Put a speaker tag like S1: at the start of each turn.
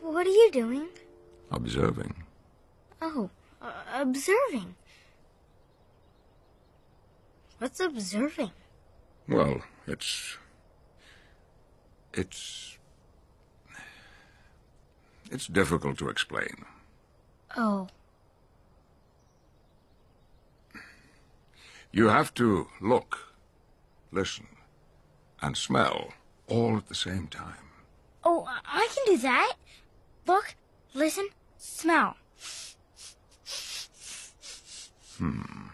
S1: What are you doing?
S2: Observing.
S1: Oh, uh, observing. What's observing?
S2: Well, it's. It's. It's difficult to explain.
S1: Oh,
S2: You have to look, listen, and smell all at the same time.
S1: Can do that. Look, listen, smell.
S2: Hmm.